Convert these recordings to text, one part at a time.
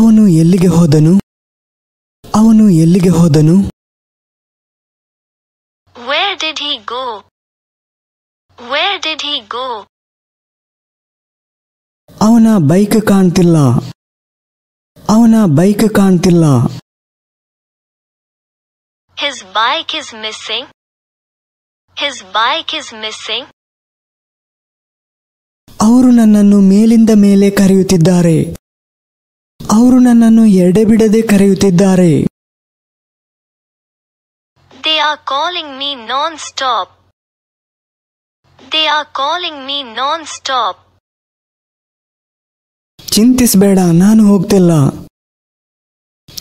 ಅವನು ಎಲ್ಲಿಗೆ ಹೋದನು ಅವನು ಎಲ್ಲಿಗೆ ಹೋದನು Where did he go? Where did he go? ಅವನ ಬೈಕ್ ಕಾಣ್ತಿಲ್ಲ ಅವನ ಬೈಕ್ ಕಾಣ್ತಿಲ್ಲ His bike is missing. His bike is missing. ಅವರು ನನ್ನನ್ನು ಮೇಲಿಂದ ಮೇಲೆ ಕರೆಯುತ್ತಿದ್ದಾರೆ ಅವರು ನನ್ನನ್ನು ಎಡೆಬಿಡದೆ ಕರೆಯುತ್ತಿದ್ದಾರೆ. They are calling me non stop they are calling me non stop ಚಿಂತಿಸಬೇಡ ನಾನು ಹೋಗ್ತಿಲ್ಲ.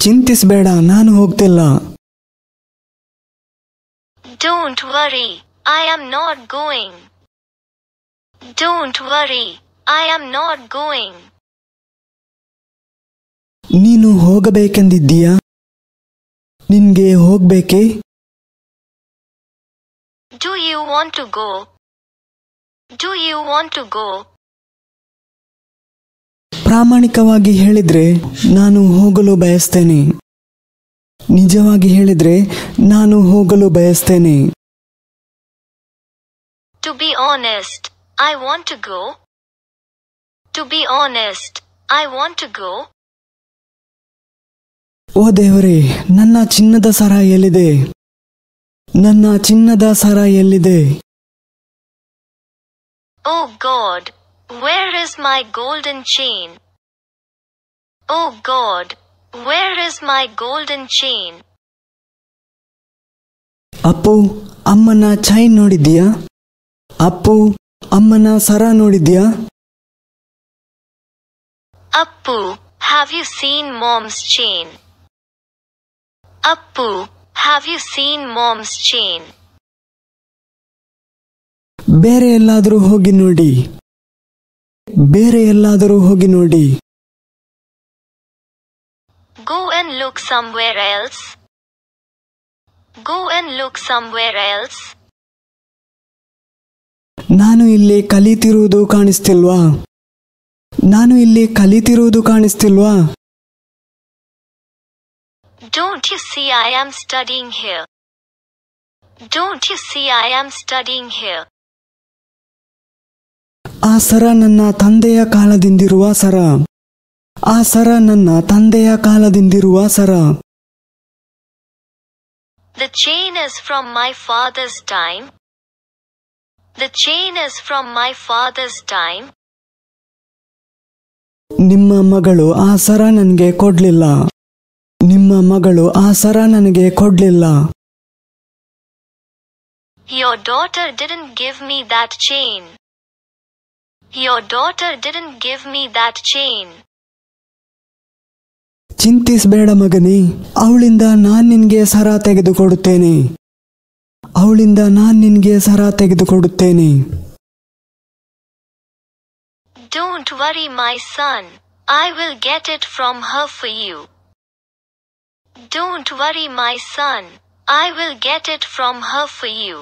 ಚಿಂತಿಸಬೇಡ ನಾನು ಹೋಗ್ತಿಲ್ಲ. Don't worry I am not going. Don't worry I am not going. ನೀನು ಹೋಗಬೇಕೆಂದಿದ್ದೀಯಾ? ನಿನ್ಗೆ ಹೋಗ್ಬೇಕೆ? Do you want to go do you want to go ಪ್ರಾಮಾಣಿಕವಾಗಿ ಹೇಳಿದ್ರೆ ನಾನು ಹೋಗಲು ಬಯಸ್ತೇನೆ. ನಿಜವಾಗಿ ಹೇಳಿದ್ರೆ ನಾನು ಹೋಗಲು ಬಯಸ್ತೇನೆ. To be honest I want to go to be honest I want to go ಓ ದೇವರಿ ನನ್ನ ಚಿನ್ನದ ಸರ ಎಲ್ಲಿದೆ? ನನ್ನ ಚಿನ್ನದ ಸರ ಎಲ್ಲಿದೆ? ಓ God where is my golden chain oh God where is my golden chain Appu ಅಮ್ಮನ ಚೈನ್ ನೋಡಿದ್ಯಾ ಅಪ್ಪು ಅಮ್ಮನ ಸರ ನೋಡಿದ್ಯಾ Appu have you seen mom's chain Appu have you seen mum's chain ಬೇರೆ ಎಲ್ಲಾದ್ರೂ ಹೋಗಿ ನೋಡಿ. ಬೇರೆ ಎಲ್ಲಾದ್ರೂ ಹೋಗಿ ನೋಡಿ. Go and look somewhere else go and look somewhere else ನಾನು ಇಲ್ಲಿ ಕಲಿತಿರುದು ಕಾಣಿಸ್ತಿಲ್ವಾ? ನಾನು ಇಲ್ಲಿ ಕಲಿತಿರುದು ಕಾಣಿಸ್ತಿಲ್ವಾ? Don't you see I am studying here? Don't you see I am studying here? ಆ ಸರ ನನ್ನ ತಂದೆಯ ಕಾಲದಿಂದಿರುವ ಸರ ಆ ಸರ ನನ್ನ ತಂದೆಯ ಕಾಲದಿಂದಿರುವ ಸರ The chain is from my father's time. The chain is from my father's time. ನಿಮ್ಮ ಮಗಳು ಆ ಸರ ನನಗೆ ಕೊಡ್ಲಿಲ್ಲ ನಿಮ್ಮ ಮಗಳು ಆ ಸರ ನನಗೆ ಕೊಡ್ಲಿಲ್ಲ Your daughter didn't give me that chain. Your daughter didn't give me that chain. ಚಿಂತಿಸಬೇಡ ಮಗನೇ ಅವಳಿಂದ ನಾನ್ ನಿನ್ಗೆ ಸರ ತೆಗೆದುಕೊಡುತ್ತೇನೆ ಅವಳಿಂದ ನಾನ್ ನಿನ್ಗೆ ಸರ ತೆಗೆದುಕೊಡುತ್ತೇನೆ Don't worry, my son. I will get it from her for you. Don't worry, my son. I will get it from her for you.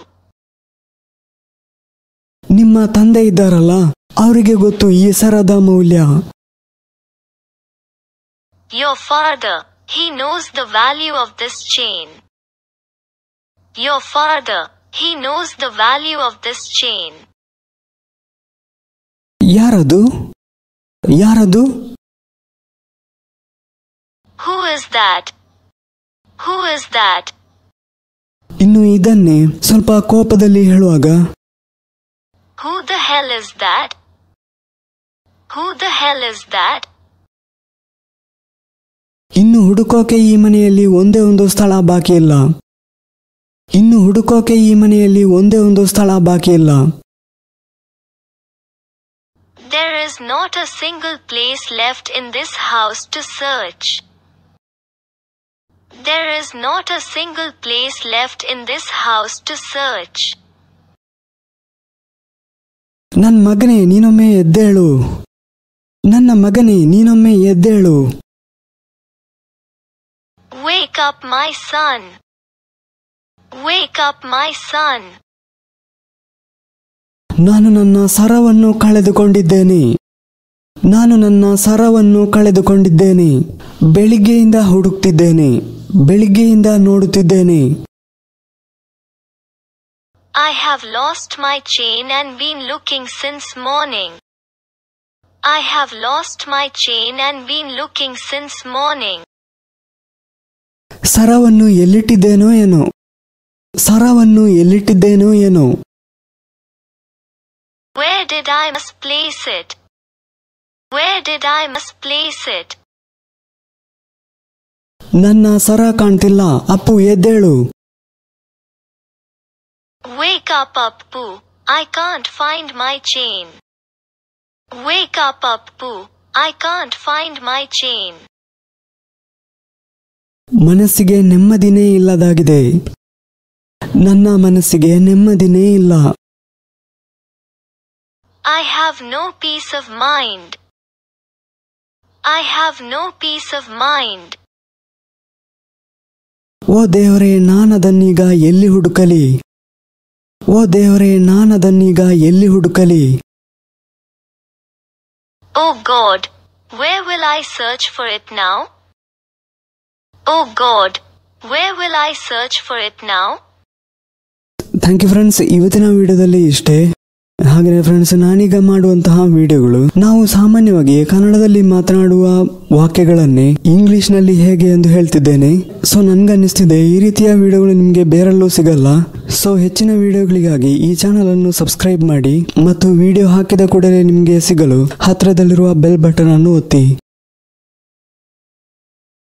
ನಿಮ್ಮ ತಂದೆ ಇದ್ದಾರಲ್ಲ ಅವರಿಗೆ ಗೊತ್ತು ಈ ಸರದ ಮೌಲ್ಯ Your father, he knows the value of this chain. Your father, he knows the value of this chain. ಯಾರದು ಯಾರದು Who is that? Who is that? ಇನ್ನು ಇದನ್ನೇ ಸ್ವಲ್ಪ ಕೋಪದಲ್ಲಿ ಹೇಳುವಾಗ Who the hell is that? Who the hell is that? ಇನ್ನು ಹುಡುಕೋಕೆ ಈ ಮನೆಯಲ್ಲಿ ಒಂದೇ ಒಂದು ಸ್ಥಳ ಬಾಕಿ ಇಲ್ಲ ಇನ್ನು ಹುಡುಕೋಕೆ ಈ ಮನೆಯಲ್ಲಿ ಒಂದೇ ಒಂದು ಸ್ಥಳ ಬಾಕಿ ಇಲ್ಲ There is not a single place left in this house to search. There is not a single place left in this house to search. ನನ್ನ ಮಗನೇ ನೀನೊಮ್ಮೆ ಎದ್ದೇಳು ನನ್ನ ಮಗನೇ ನೀನೊಮ್ಮೆ ಎದ್ದೇಳು Wake up, my son. Wake up, my son. ನಾನು ನನ್ನ ಸರವನ್ನು ಕಳೆದುಕೊಂಡಿದ್ದೇನೆ ನಾನು ನನ್ನ ಸರವನ್ನು ಕಳೆದುಕೊಂಡಿದ್ದೇನೆ ಬೆಳಿಗ್ಗೆಯಿಂದ ಹುಡುಕ್ತಿದ್ದೇನೆ ಬೆಳಿಗ್ಗೆಯಿಂದ ನೋಡುತ್ತಿದ್ದೇನೆ I have lost my chain and been looking since morning. I have lost my chain and been looking since morning. ಸರವನ್ನು ಎಲ್ಲಿಟ್ಟಿದ್ದೇನೋ ಏನೋ ಸರವನ್ನು ಎಲ್ಲಿಟ್ಟಿದ್ದೇನೋ ಏನೋ Where did I misplace it? Where did I misplace it? ನನ್ನ ಸರ ಕಾಣ್ತಿಲ್ಲ. ಅಪ್ಪು ಎದ್ದೇಳು. Wake up Appu I can't find my chain wake up Appu I can't find my chain ಮನಸ್ಸಿಗೆ ನೆಮ್ಮದಿನೇ ಇಲ್ಲದಾಗಿದೆ. ನನ್ನ ಮನಸ್ಸಿಗೆ ನೆಮ್ಮದಿನೇ ಇಲ್ಲ. I have no peace of mind I have no peace of mind. ಓ ದೇವರೇ ನಾನದನ್ನೀಗ ಎಲ್ಲಿ ಹುಡುಕಲಿ? ಓ ದೇವರೇ ನಾನದನ್ನೀಗ ಎಲ್ಲಿ ಹುಡುಕಲಿ? ಓ God where will I search for it now? Oh God where will I search for it now? Thank you friends ಇವತ್ತಿನ ವಿಡಿಯೋದಲ್ಲಿ ಇಷ್ಟೇ. ಹಾಗೆಯೇ ಫ್ರೆಂಡ್ಸ್ ನಾನೀಗ ಮಾಡುವಂತಹ ವಿಡಿಯೋಗಳು, ನಾವು ಸಾಮಾನ್ಯವಾಗಿ ಕನ್ನಡದಲ್ಲಿ ಮಾತನಾಡುವ ವಾಕ್ಯಗಳನ್ನೇ ಇಂಗ್ಲಿಷ್ನಲ್ಲಿ ಹೇಗೆ ಎಂದು ಹೇಳ್ತಿದ್ದೇನೆ. ಸೊ ನನ್ಗನ್ನಿಸ್ತಿದೆ, ಈ ರೀತಿಯ ವಿಡಿಯೋಗಳು ನಿಮಗೆ ಬೇರೆಲ್ಲೂ ಸಿಗಲ್ಲ. ಸೊ ಹೆಚ್ಚಿನ ವಿಡಿಯೋಗಳಿಗಾಗಿ ಈ ಚಾನಲ್ ಅನ್ನು ಸಬ್ಸ್ಕ್ರೈಬ್ ಮಾಡಿ ಮತ್ತು ವಿಡಿಯೋ ಹಾಕಿದ ಕೂಡಲೇ ನಿಮಗೆ ಸಿಗಲು ಹತ್ತಿರದಲ್ಲಿರುವ ಬೆಲ್ ಬಟನ್ ಅನ್ನು ಒತ್ತಿ.